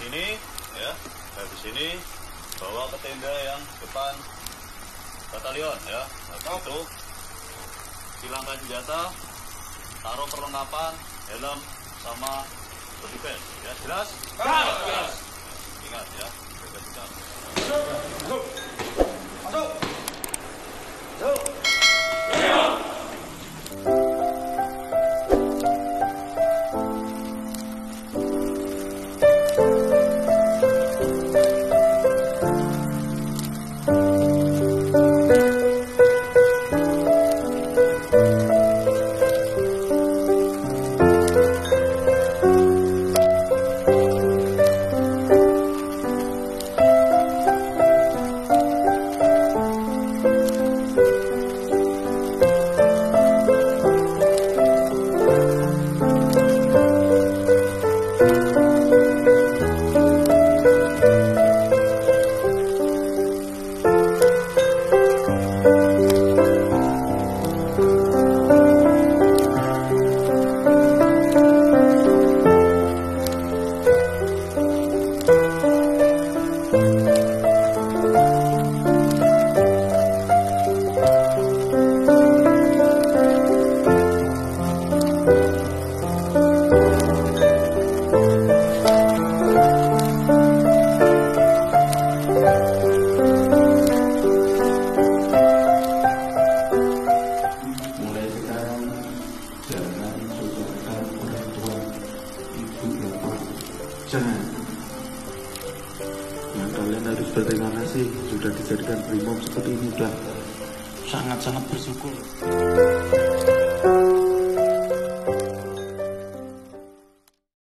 sini ya. Di sini bawa ke tenda yang depan batalion ya. Nah, itu hilangkan senjata taruh perlengkapan helm sama body ya. Jelas? Jelas ingat ya. Jaga sikap jangan. Yang kalian harus berterima kasih sudah dijadikan primom seperti ini udah sangat-sangat bersyukur